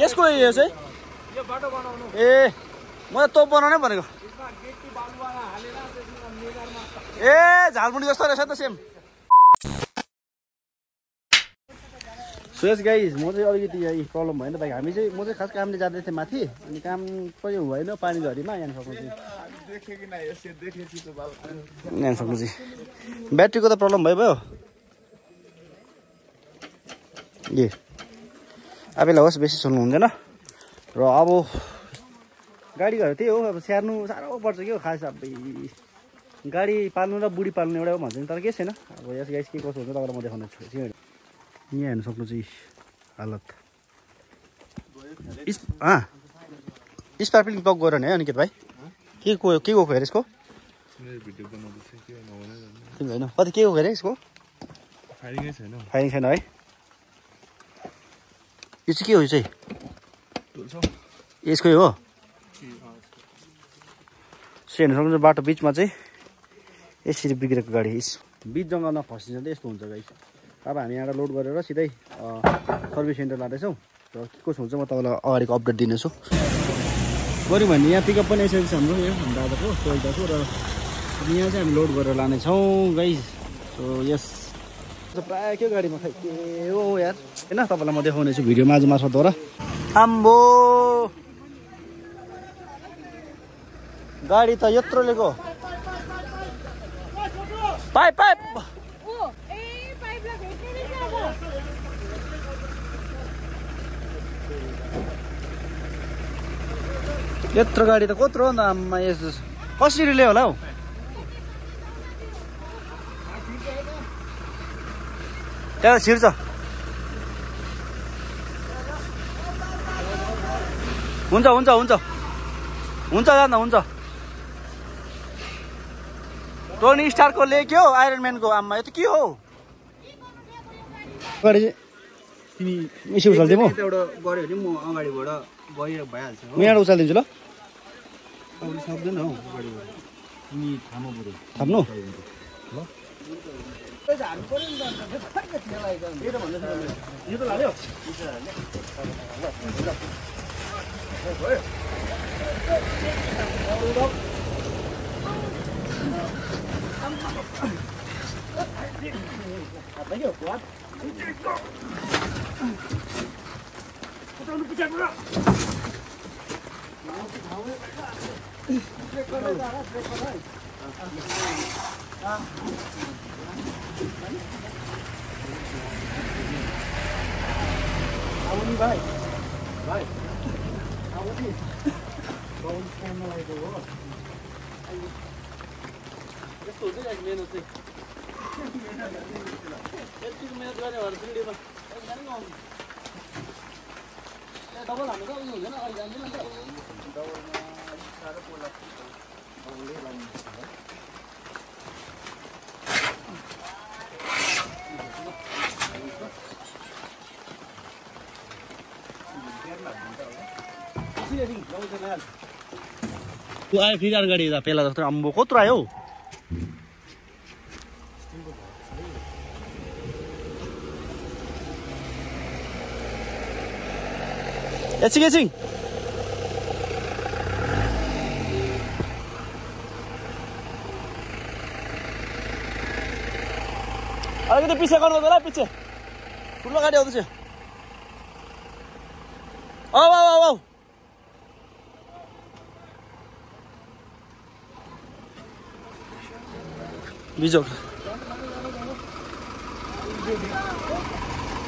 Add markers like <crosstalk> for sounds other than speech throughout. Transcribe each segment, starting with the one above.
कसको यो चाहिँ? ए म त तोप बनाउनै भनेको। ए झालमुडी जस्तो रहेछ त सेम। सुयस गाई म चाहिँ अलिकति प्रब्लम भएन त हामी चाहिँ म चाहिँ खास कामले जाँदै थिएँ माथि अनि काम पनि भएन पानी झरीमा यहाँ सक्नु चाहिँ ब्याट्रीको त प्रब्लम भयो भयो। ए आफैलाई होस् बेसी सुन्नु हुँदैन। र अब गाडी घर त्यही हो अब स्याहार्नु साह्रो पर्छ क्या खास अब गाडी पाल्नु र बुढी पाल्नु एउटा हो भन्छ नि तर केही छैन। अब यस गाइस के कसो हुन्छ तपाईँलाई म देखाउने छु। यहाँ हेर्नु सक्नु चाहिँ हालत। इस स्पार्कलिङ प्लग गएर नि है अनिकेत भाइ। के को के गएको हेर यसको? होइन कति के गएको यसको? फाइरिङ छैन। है? यो चाहिँ के हो यो चाहिँ? यसकै हो? हेर्नु सक्नुहुन्छ बाटो बिचमा चाहिँ यसरी बिग्रेको गाडी। बिच जङ्गलमा फसिन्छ त यस्तो हुन्छ गाडी अब हामी यहाँबाट लोड गरेर सिधै सर्भिस सेन्टर लाँदैछौँ। र के कसो हुन्छ म तपाईँलाई अगाडिको अपडेट दिनेछु। गऱ्यौँ भने यहाँ पिकअप पनि आइसकेको छ हाम्रो यहाँ दादाको टोइटाको र यहाँ चाहिँ हामी लोड गरेर लानेछौँ गाई सो यस प्रायः के गाडीमा खै के हो यार? होइन तपाईँलाई म देखाउने छु भिडियोमा आज मार्फतद्वारा। आम्बो! गाडी त यत्रो लिएको पाइप पाइप! यत्रो गाडी त कत्रो अन्त आम्मा यस्तो कसरी ल्यायो होला हौ? त्यहाँ छिर्छ। हुन्छ हुन्छ हुन्छ। हुन्छ जाँदा हुन्छ। टोनी स्टारको लेख्यो आइरन म्यानको आम्मा। यो त के हो? गाडी चाहिँ तिमी मिसी उचाल्दिउँ म? एउटा गऱ्यो भने म अगाडिबाट गइ भइहाल्छ म यहाँबाट उचालिदिन्छु ल। सक्दैन हौ अगाडिबाट। तिमी थाम्नु पऱ्यो थाप्नु <laughs> 没有管。我怎么不见不着？啊！How would you buy? Buy. How would you? Bone camera like the rock. Just a little bit, I mean, it's like. यतिको मेहनत गर्ने भएर सिलगढीमा डबल त हुँदैन अहिले जान्दैन नि त तँ आयो फेरि अर्को गाडी यता पेला जस्तो अम्बो कत्रो आयो हौ. एकछिन एकछिन अलिकति पछि गर्नु होला पछि ठुलो गाडी आउँदैछ औ औ औ औ बिजोक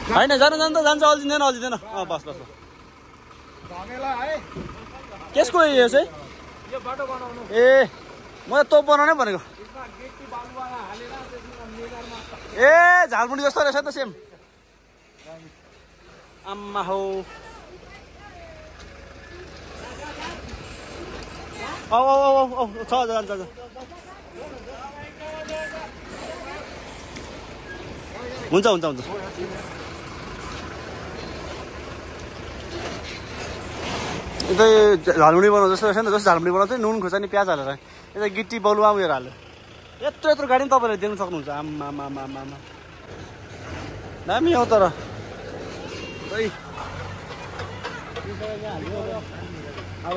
होइन जानु जानु त जान्छ अल्झिँदैन अल्झिँदैन अँ बस बस बस कसको यो चाहिँ? ए म त तोप बनाउनै भनेको ए झालमुडी जस्तो रहेछ त सेम। आम्मा हौ। औ औ औ औ छ जान्छ जान्छ हुन्छ हुन्छ हुन्छ। यता झालमुडी बनाउँछ जस्तो रहेछ नि त जस्तो झालमुडी बनाउँछ नि नुन खोर्सानी प्याज हालेर। यता गिट्टी बलुवा उयोहरू हाल्यो। यत्रो यत्रो गाडी पनि तपाईँले दिनु सक्नुहुन्छ। आमा आमा आमा आमा दामी हो तर।